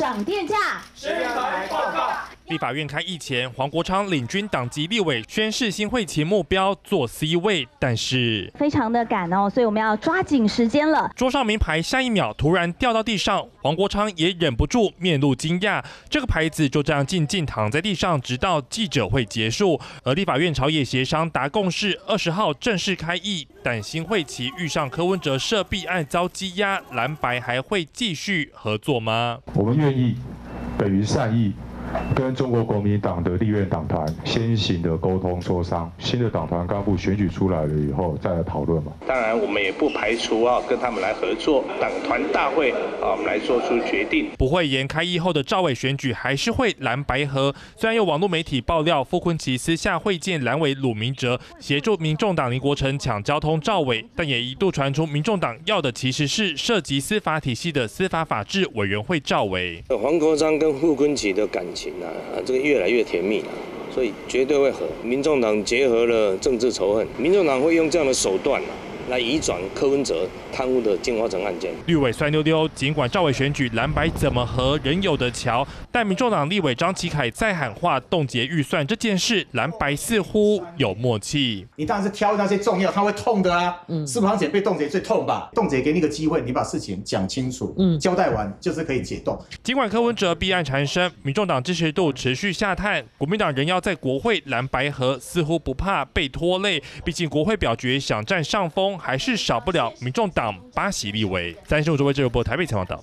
涨电价。立法院开议前，黄国昌领军党籍立委宣誓新会期目标做 C 位，但是非常的赶哦，所以我们要抓紧时间了。桌上名牌下一秒突然掉到地上，黄国昌也忍不住面露惊讶。这个牌子就这样静静躺在地上，直到记者会结束。而立法院朝野协商达共识，二十号正式开议。但新会期遇上柯文哲涉弊案遭羁押，蓝白还会继续合作吗？我们愿意，等于善意。跟中国国民党的立院党团先行的沟通磋商，新的党团干部选举出来了以后再来讨论嘛。当然，我们也不排除啊，跟他们来合作，党团大会啊，我们来做出决定。不会延开议后的赵伟选举还是会蓝白合。虽然有网络媒体爆料，傅昆奇私下会见蓝委鲁明哲，协助民众党林国成抢交通赵伟，但也一度传出民众党要的其实是涉及司法体系的司法法制委员会赵伟。黄国章跟傅昆奇的感情。啊，这个越来越甜蜜了，所以绝对会和民众党结合了政治仇恨，民众党会用这样的手段来移转柯文哲贪污的金华城案件。绿委酸溜溜，尽管赵伟选举蓝白怎么和人有的瞧，但民众党立委张启凯再喊话冻结预算这件事，蓝白似乎有默契。你当然是挑那些重要，他会痛的啊。嗯，四房险被冻结最痛吧？冻结给你一个机会，你把事情讲清楚，嗯，交代完就是可以解冻。尽管柯文哲弊案缠身，民众党支持度持续下探，国民党仍要在国会蓝白河，似乎不怕被拖累。毕竟国会表决想占上风。还是少不了民众党巴西立委。三十五周位，这波台北采访到。